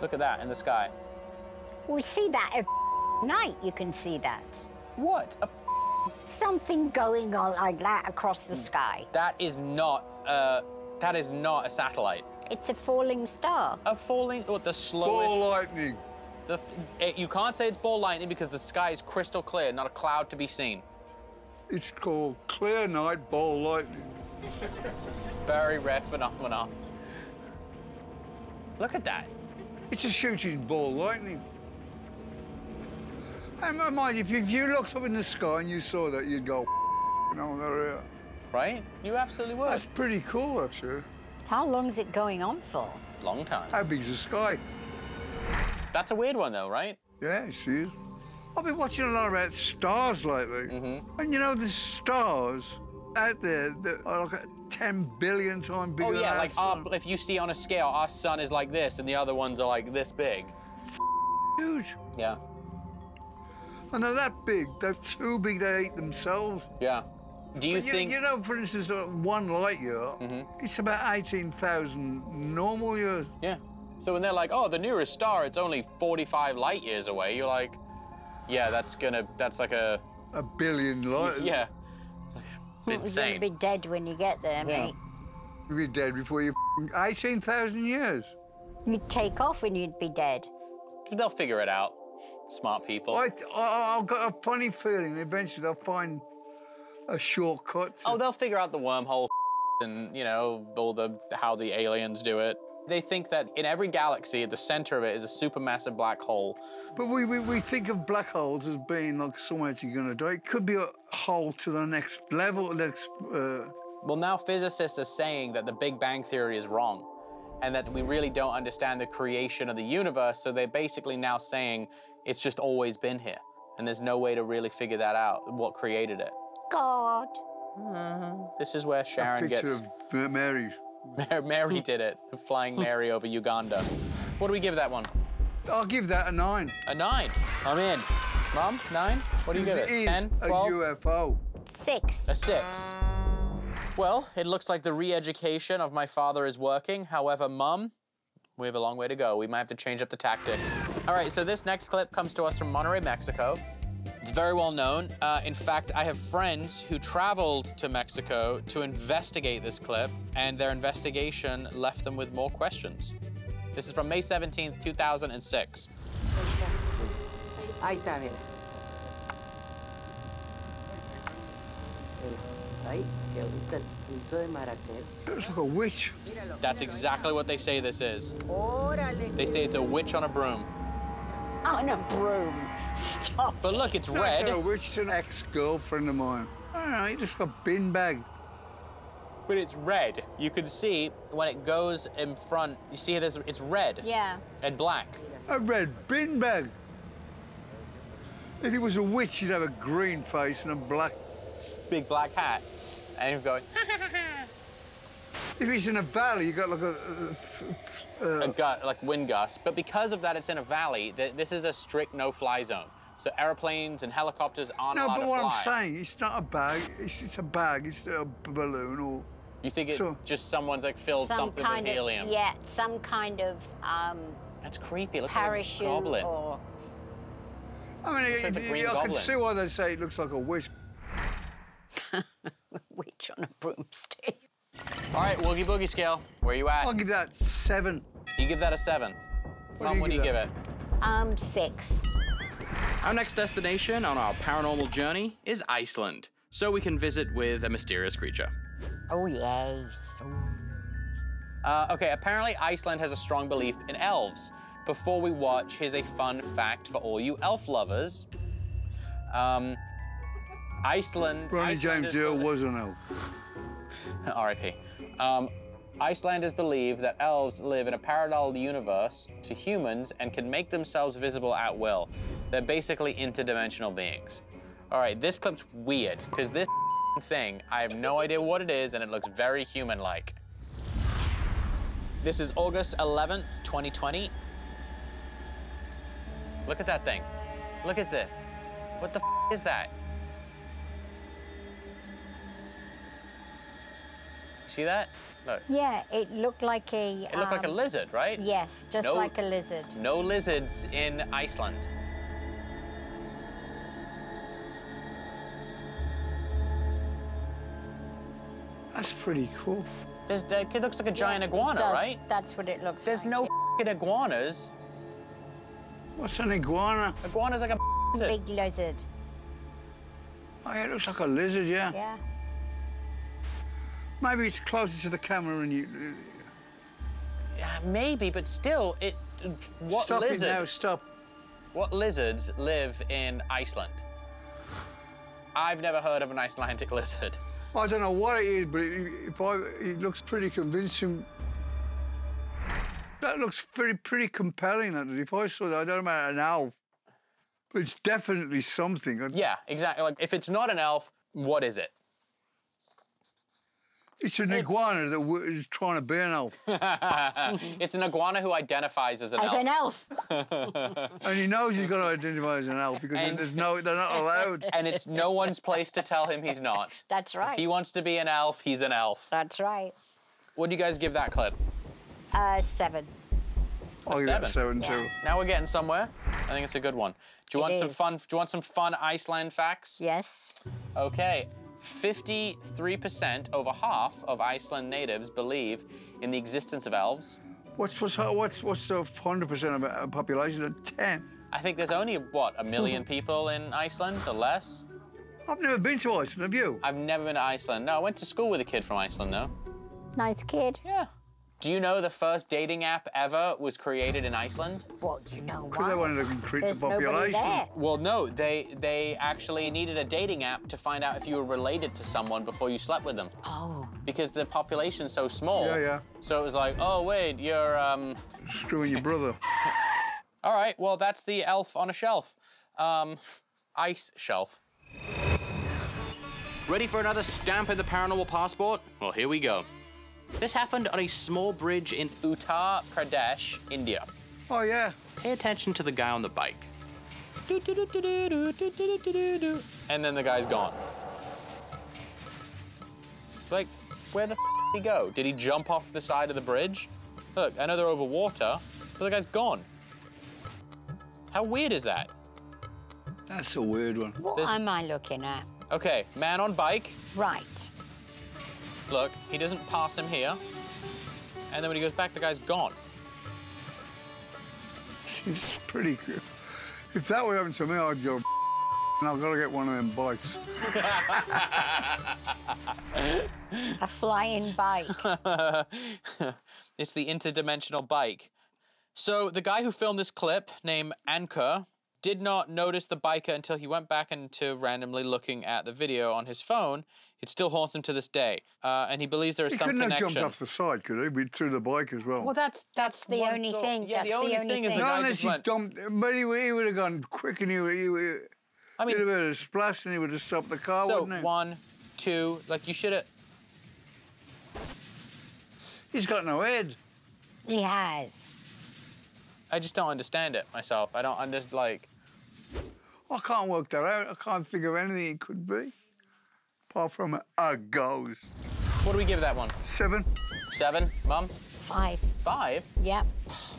Look at that in the sky. We see that every night. You can see that. What? A, Something going on like that across the hmm. sky. that is not. a. that is not a satellite. It's a falling star. A falling. What the slowest? Ball lightning. The, it, eh, you can't say it's ball lightning because the sky is crystal clear, not a cloud to be seen. It's called clear night ball lightning. Very rare phenomenon. Look at that. It's a shooting ball lightning. And my mind, if you, if you looked up in the sky and you saw that, you'd go, no, they're here. Right? You absolutely would. That's pretty cool, actually. How long is it going on for? Long time. How big's the sky? That's a weird one, though, right? Yeah, it is. I've been watching a lot about stars lately. Mm-hmm. And you know, the stars out there that are like 10 billion times bigger Oh yeah, like our, if you see on a scale, our sun is like this, and the other ones are like this big. huge. Yeah. And they're that big. They're too big to eat themselves. Yeah. Do you you, think? you know, for instance, uh, one light year, mm -hmm. it's about 18,000 normal years. Yeah. So when they're like, oh, the nearest star, it's only 45 light years away, you're like, yeah, that's gonna, that's like a, A billion light. yeah. It's like You're insane. gonna be dead when you get there, Yeah. mate. You'd be dead before you. 18,000 years. You'd take off and you'd be dead. They'll figure it out. Smart people. I, I, I've got a funny feeling eventually they'll find a shortcut. to- Oh, they'll figure out the wormhole and, you know, all the, how the aliens do it. They think that in every galaxy, at the center of it is a supermassive black hole. But we, we, we think of black holes as being like somewhere you're going to die. It could be a hole to the next level, next. Uh, Well, now physicists are saying that the Big Bang Theory is wrong and that we really don't understand the creation of the universe. So they're basically now saying it's just always been here. And there's no way to really figure that out, what created it. God. This is where a Sharon picture gets. of Ma- Mary. Mar- Mary did it, the Flying Mary over Uganda. What do we give that one? I'll give that a nine. A nine. I'm in. Mom, nine? What do you give Because it? it is 10, a UFO. Six. A six. Well, it looks like the re-education of my father is working. However, Mum, we have a long way to go. We might have to change up the tactics. All right, so this next clip comes to us from Monterrey, Mexico. It's very well known. Uh, in fact, I have friends who traveled to Mexico to investigate this clip, and their investigation left them with more questions. This is from May 17th, 2006. Ahí está, mira. El- que ahorita el pulso de Maracel. It's like a witch. That's exactly what they say this is. They say it's a witch on a broom. On a broom. Stop. But look, it's It's red. a witch, it's an ex-girlfriend of mine. I don't know, he just got bin bag. But it's red. You can see when it goes in front, you see this, it's red Yeah. and black. A red bin bag. If he was a witch, he'd have a green face and a black. Big black hat. And you're going, If he's in a valley, you've got like a. Uh, a gut, like wind gust. But because of that, it's in a valley. th- This is a strict no-fly zone. So airplanes and helicopters aren't no, allowed but what. I'm saying, it's not a bag. It's, it's a bag. It's a balloon or. You think it So- just someone's like filled Some something kind with of helium? yeah, some kind of um, That's creepy. It looks parachute like a goblin. or I mean, Looks like the you- Green I can see why they say it looks like a witch. witch on a broomstick. All right, Woogie Boogie scale. Where you at? I'll give that seven. You give that a seven. What do Mom, you what do you give give it? Um, six. Our next destination on our paranormal journey is Iceland, so we can visit with a mysterious creature. Oh yes. Uh, okay, apparently Iceland has a strong belief in elves. Before we watch, here's a fun fact for all you elf lovers. Um, Iceland. Ronnie Iceland James Dio was an elf. R.I.P. Um, Icelanders believe that elves live in a parallel universe to humans and can make themselves visible at will. They're basically interdimensional beings. All right, this clip's weird because this thing, I have no idea what it is and it looks very human-like. This is August 11th, 2020. Look at that thing. Look at it. What the is that? See that? Look. Yeah, it looked like a. It looked like a um, lizard, right? Yes, just No- like a lizard. No lizards in Iceland. That's pretty cool. There's, that kid looks like a giant Yeah, it iguana, does. right? That's what it looks There's like. no f***ing iguanas. What's an iguana? Iguana's like a lizard. Big lizard. Oh, yeah, it looks like a lizard, yeah. Yeah. Maybe it's closer to the camera and you. Uh, yeah, maybe, but still, it. What stop lizard? it now, stop. What lizards live in Iceland? I've never heard of an Icelandic lizard. I don't know what it is, but it, if I, it looks pretty convincing. That looks very pretty compelling. That if I saw that, I don't know about an owl, but it's definitely something. Yeah, exactly. Like, if it's not an elf, what is it? It's an iguana that w- is trying to be an elf, it's an iguana who identifies as an As elf. As an elf. and he knows he's got to identify as an elf because And- there's no, they're not allowed. and it's no one's place to tell him he's not. That's right. If he wants to be an elf, he's an elf. That's right. What do you guys give that clip? Uh, seven. Oh, seven. yeah, seven Yeah. too. Now we're getting somewhere. I think it's a good one. Do you It want some fun? Do you want some fun Iceland facts? Yes. Okay. 53%, over half of Iceland natives believe in the existence of elves. What's what's what's what's the hundred percent of a population of ten? I think there's only, what, a million people in Iceland or less? I've never been to Iceland. Have you? I've never been to Iceland. No, I went to school with a kid from Iceland, though. Nice kid. Yeah. Do you know the first dating app ever was created in Iceland? Well, you know Because they wanted to increase There's the population. there. Well, no, they they actually needed a dating app to find out if you were related to someone before you slept with them Oh. because the population's so small. Yeah, yeah. So it was like, oh wait, you're um. Screwing your brother. All right, well that's the elf on a shelf, um, ice shelf. Ready for another stamp in the paranormal passport? Well, here we go. This happened on a small bridge in Uttar Pradesh, India. Oh yeah. Pay attention to the guy on the bike. And then the guy's gone. Like, where the f did he go? Did he jump off the side of the bridge? Look, I know they're over water, but the guy's gone. How weird is that? That's a weird one. What There's- am I looking at? Okay, man on bike. Right. Look, he doesn't pass him here. And then when he goes back, the guy's gone. She's pretty good. If that would happen to me, I'd go. And I've got to get one of them bikes. A flying bike. it's the interdimensional bike. So the guy who filmed this clip, named Ankur, did not notice the biker until he went back into randomly looking at the video on his phone. It still haunts him to this day, uh, and he believes there is He some couldn't connection. have jumped off the side, could he? We'd through the bike as well. Well, that's that's, the one only thought. thing, Yeah, that's the the only only thing is the thing. Not guy unless just he went. dumped, but he, would- he would have gone quick and he would, he would, I he'd have mean, been a splash and he would have stopped the car, so wouldn't he? one, two, like you should have. He's got no head. he has. I just don't understand it myself. I don't understand like. I can't work that out. I can't think of anything it could be. Apart from a, a ghost. What do we give that one? Seven? Seven, mum? Five. Five? Yep. Oh,